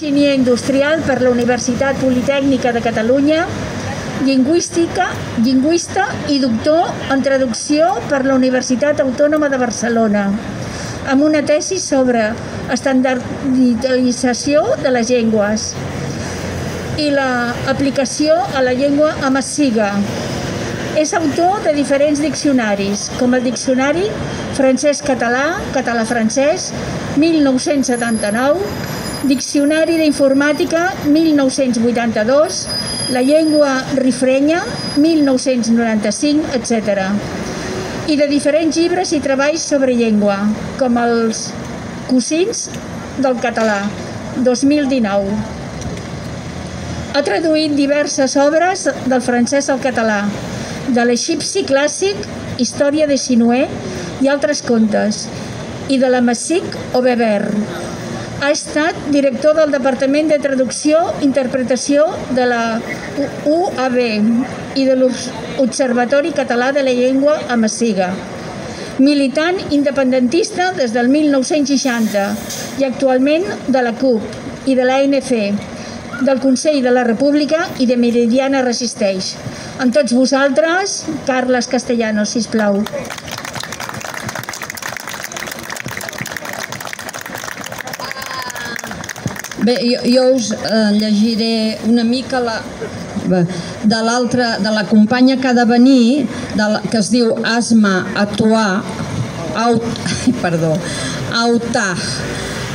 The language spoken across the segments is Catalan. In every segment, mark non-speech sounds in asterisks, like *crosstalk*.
Enginyer industrial per la Universitat Politècnica de Catalunya, lingüística, lingüista i doctor en traducció per la Universitat Autònoma de Barcelona, amb una tesi sobre estandardització de les llengües i l'aplicació a la llengua amaziga. És autor de diferents diccionaris, com el Diccionari francès-català, català-francès, 1979, Diccionari d'Informàtica 1982, La llengua rifrenya 1995, etc. I de diferents llibres i treballs sobre llengua, com els Cosins del català, 2019. Ha traduït diverses obres del francès al català, de l'egipci clàssic, Història de Sinué i altres contes, i de la Massic o Beber, ha estat director del Departament de Traducció i Interpretació de la UAB i de l'Observatori Català de la Llengua a Massiga. Militant independentista des del 1960 i actualment de la CUP i de l'ANF, del Consell de la República i de Meridiana Resisteix. Amb tots vosaltres, Carles Castellanos, sisplau. Bé, jo, jo us eh, llegiré una mica la, de l'altra, de la companya que ha de venir, de la, que es diu Asma Atuà, Aut, *laughs* perdó, Autah.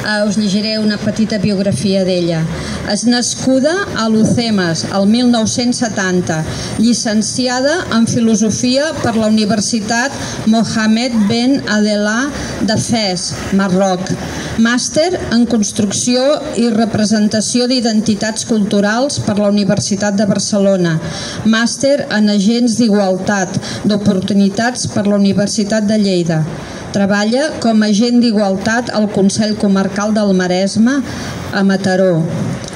Uh, us llegiré una petita biografia d'ella. És nascuda a Lucemes, el 1970, llicenciada en Filosofia per la Universitat Mohamed Ben Adelah de Fes, Marroc Màster en Construcció i Representació d'Identitats Culturals per la Universitat de Barcelona. Màster en Agents d'Igualtat d'Oportunitats per la Universitat de Lleida. Treballa com a agent d'igualtat al Consell Comarcal del Maresme a Mataró.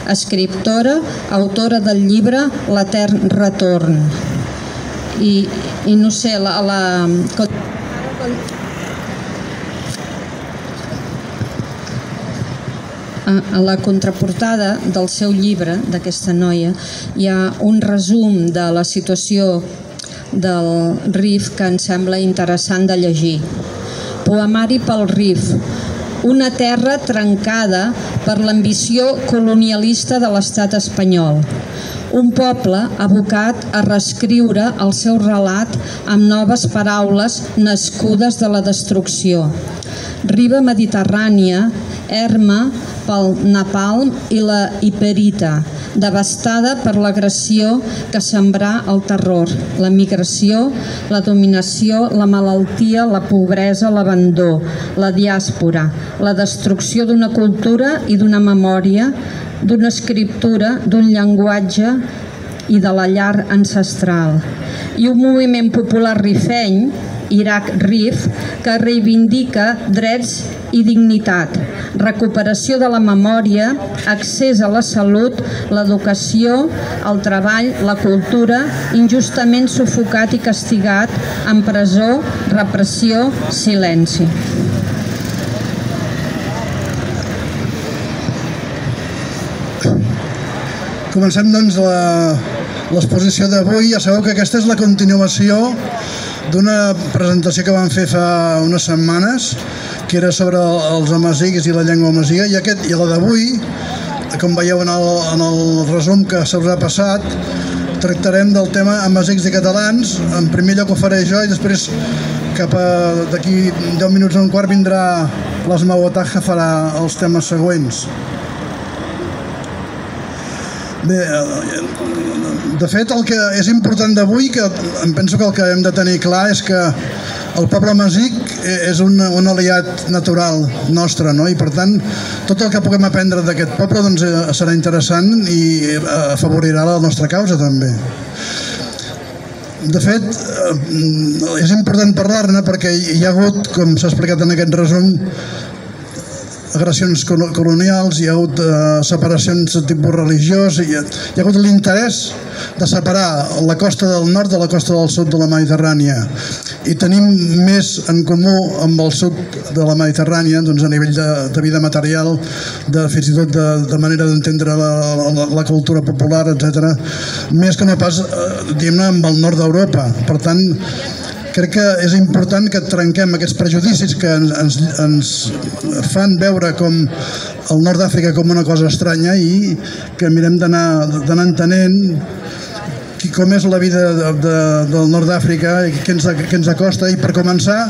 Escriptora, autora del llibre L'Etern Retorn. I, i no sé, la, la, a la contraportada del seu llibre, d'aquesta noia, hi ha un resum de la situació del RIF que em sembla interessant de llegir. Poemari pel RIF, una terra trencada per l'ambició colonialista de l'estat espanyol. Un poble abocat a reescriure el seu relat amb noves paraules nascudes de la destrucció. Riba mediterrània, erma pel napalm i la hiperita, devastada per l'agressió que sembrà el terror, la migració, la dominació, la malaltia, la pobresa, l'abandó, la diàspora, la destrucció d'una cultura i d'una memòria, d'una escriptura, d'un llenguatge i de la llar ancestral. I un moviment popular rifeny Iraq RIF, que reivindica drets i dignitat, recuperació de la memòria, accés a la salut, l'educació, el treball, la cultura, injustament sufocat i castigat, en presó, repressió, silenci. Comencem doncs l'exposició d'avui. Ja sabeu que aquesta és la continuació d'una presentació que vam fer fa unes setmanes que era sobre els amazigues i la llengua amaziga i, aquest, i la d'avui com veieu en el, en el resum que se'ls ha passat tractarem del tema amazics i catalans en primer lloc ho faré jo i després cap a d'aquí 10 minuts o un quart vindrà l'Asma Botaja farà els temes següents Bé, de fet, el que és important d'avui, que em penso que el que hem de tenir clar és que el poble masic és un, un aliat natural nostre, no? i per tant tot el que puguem aprendre d'aquest poble doncs, eh, serà interessant i eh, afavorirà la nostra causa també. De fet, eh, és important parlar-ne perquè hi ha hagut, com s'ha explicat en aquest resum, agressions colonials, hi ha hagut eh, separacions de tipus religiós, hi ha, hi ha hagut l'interès de separar la costa del nord de la costa del sud de la Mediterrània i tenim més en comú amb el sud de la Mediterrània doncs a nivell de, de vida material, de fins i tot de, de manera d'entendre la, la, la cultura popular, etc. més que no pas, eh, diguem-ne, amb el nord d'Europa. Per tant, crec que és important que trenquem aquests prejudicis que ens, ens fan veure com el nord d'Àfrica com una cosa estranya i que mirem d'anar entenent com és la vida de, de, del nord d'Àfrica i què ens, què ens acosta. I per començar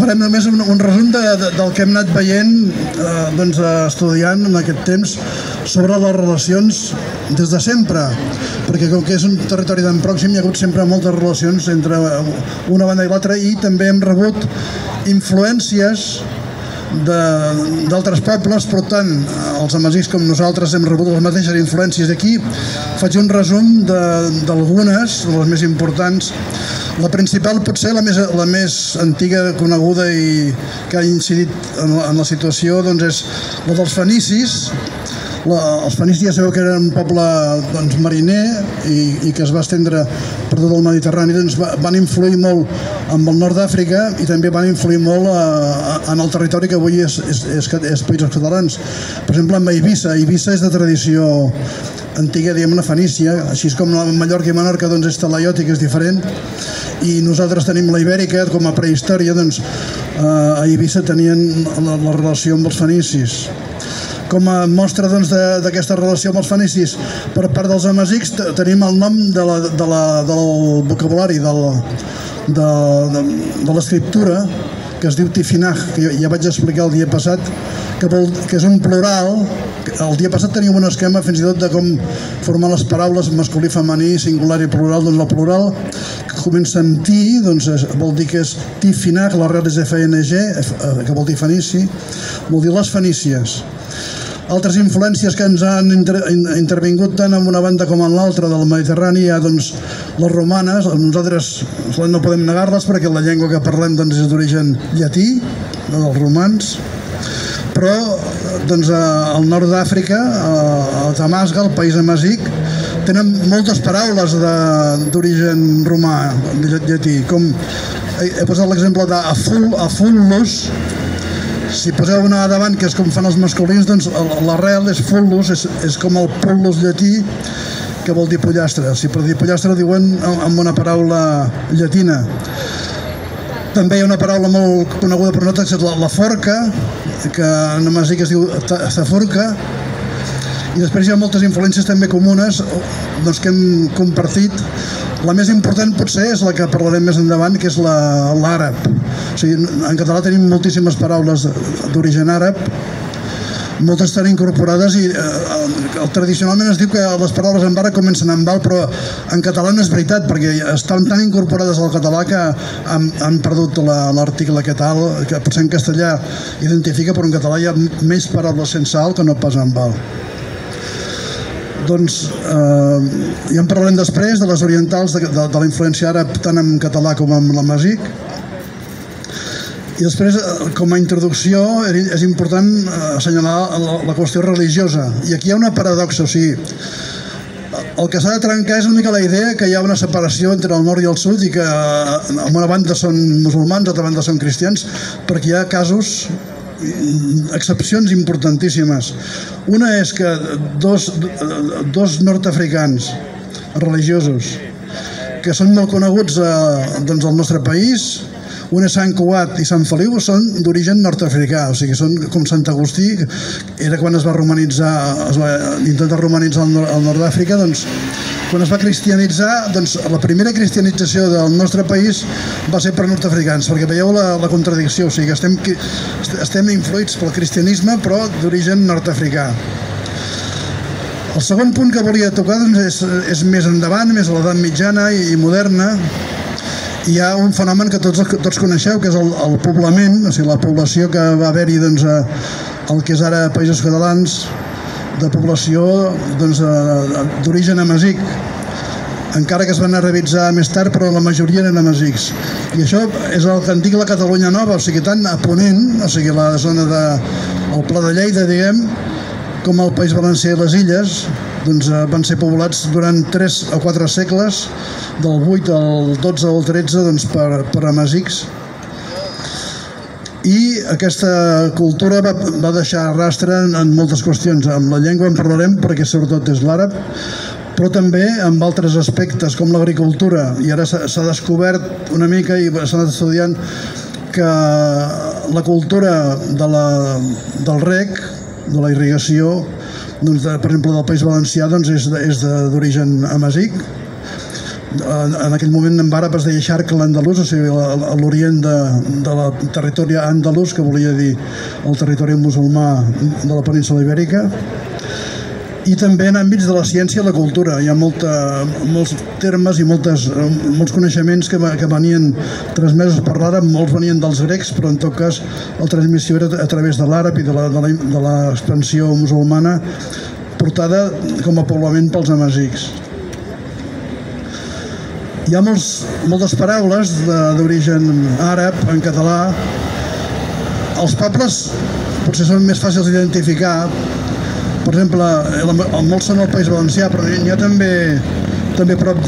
farem només un, un resum de, de, del que hem anat veient eh, doncs, estudiant en aquest temps sobre les relacions des de sempre perquè com que és un territori d'en pròxim hi ha hagut sempre moltes relacions entre una banda i l'altra i també hem rebut influències d'altres pobles, però tant els amazics com nosaltres hem rebut les mateixes influències. Aquí faig un resum d'algunes, de, les més importants. La principal potser la més, la més antiga, coneguda i que ha incidit en la, en la situació doncs és la dels fenicis, la, els fenicis ja sabeu que eren un poble doncs, mariner i, i que es va estendre per tot el Mediterrani, doncs va, van influir molt amb el nord d'Àfrica i també van influir molt a, a, en el territori que avui és, és, és, és països catalans. Per exemple, amb Eivissa. Eivissa és de tradició antiga, diguem una fenícia, així com la Mallorca i Menorca doncs és talaiòtic, és diferent, i nosaltres tenim la Ibèrica com a prehistòria, doncs eh, a Eivissa tenien la, la relació amb els fenicis. Com a mostra doncs, d'aquesta doncs, relació amb els fenicis per part dels amazics tenim el nom de la, de la, del vocabulari del, de, de, de l'escriptura que es diu Tifinag, que ja vaig explicar el dia passat, que, que és un plural. El dia passat teníem un esquema fins i tot de com formar les paraules masculí, femení, singular i plural. Doncs el plural que comença amb ti, doncs vol dir que és Tifinag, l'arrel és FNG, eh, que vol dir fenici, vol dir les fenícies altres influències que ens han inter intervingut tant en una banda com en l'altra del Mediterrani hi ha doncs, les romanes, nosaltres no podem negar-les perquè la llengua que parlem doncs, és d'origen llatí, dels romans, però doncs, al nord d'Àfrica, a Damasc, el país amazic, tenen moltes paraules d'origen romà, llatí, com he posat l'exemple d'Afullus, si poseu una davant, que és com fan els masculins, doncs l'arrel és fullus, és, és com el pullus llatí, que vol dir pollastre. Si per dir pollastre diuen amb una paraula llatina. També hi ha una paraula molt coneguda per nosaltres, és la, la forca, que en que es diu zaforca, i després hi ha moltes influències també comunes doncs, que hem compartit la més important potser és la que parlarem més endavant, que és l'àrab. O sigui, en català tenim moltíssimes paraules d'origen àrab, moltes estan incorporades i eh, tradicionalment es diu que les paraules en àrab comencen amb val, però en català no és veritat, perquè estan tan incorporades al català que han, han perdut l'article la, que tal, que potser en castellà identifica, però en català hi ha més paraules sense alt que no pas amb val. Doncs eh, ja en parlarem després de les orientals de, de, de la influència àrab tant en català com en la masic i després eh, com a introducció és important eh, assenyalar la, la qüestió religiosa i aquí hi ha una paradoxa o sigui, el que s'ha de trencar és una mica la idea que hi ha una separació entre el nord i el sud i que eh, en una banda són musulmans, a l'altra banda són cristians, perquè hi ha casos excepcions importantíssimes. Una és que dos, dos nord-africans religiosos que són molt coneguts a, eh, doncs, al nostre país, un és Sant Cuat i Sant Feliu són d'origen nord-africà, o sigui, són com Sant Agustí, era quan es va romanitzar, es va intentar romanitzar el, el nord d'Àfrica, doncs quan es va cristianitzar, doncs la primera cristianització del nostre país va ser per nord-africans, perquè veieu la, la contradicció, o sigui estem, estem influïts pel cristianisme però d'origen nord-africà. El segon punt que volia tocar doncs, és, és més endavant, més a l'edat mitjana i, i moderna, hi ha un fenomen que tots, tots coneixeu, que és el, el poblament, o sigui, la població que va haver-hi doncs, el que és ara Països Catalans, de població doncs, d'origen amazic. encara que es van a revisar més tard, però la majoria eren amazics. I això és el que en dic la Catalunya Nova, o sigui, tant a Ponent, o sigui, la zona de, el Pla de Lleida, diguem, com el País Valencià i les Illes, doncs, eh, van ser poblats durant 3 o 4 segles, del 8 al 12 o al 13, doncs, per, per amazics. I aquesta cultura va, va deixar rastre en, en moltes qüestions. Amb la llengua en parlarem perquè sobretot és l'àrab, però també amb altres aspectes com l'agricultura i ara s'ha descobert una mica i s'ha anat estudiant que la cultura de la, del rec, de la irrigació, doncs de, per exemple del País Valencià doncs és, és d'origen amazic, en aquell moment en àrab es deia xarc l'andalús, o sigui, l'orient de, de la territori andalús, que volia dir el territori musulmà de la península ibèrica, i també en àmbits de la ciència i la cultura. Hi ha molta, molts termes i moltes, molts coneixements que, que venien transmesos per l'àrab, molts venien dels grecs, però en tot cas la transmissió era a través de l'àrab i de l'expansió musulmana portada com a poblament pels amazics. Hi ha molts, moltes paraules d'origen àrab en català. Els pobles potser són més fàcils d'identificar per exemple, molts són al País Valencià, però n'hi ha també també prop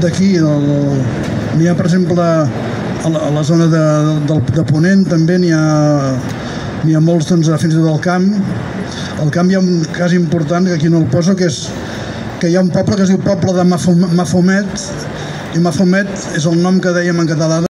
d'aquí, n'hi ha, per exemple, a la, a la zona de, de, de Ponent també n'hi ha, ha molts doncs, fins i tot al camp. Al camp hi ha un cas important, que aquí no el poso, que és que hi ha un poble que es diu poble de Mafomet, i Mafomet és el nom que dèiem en català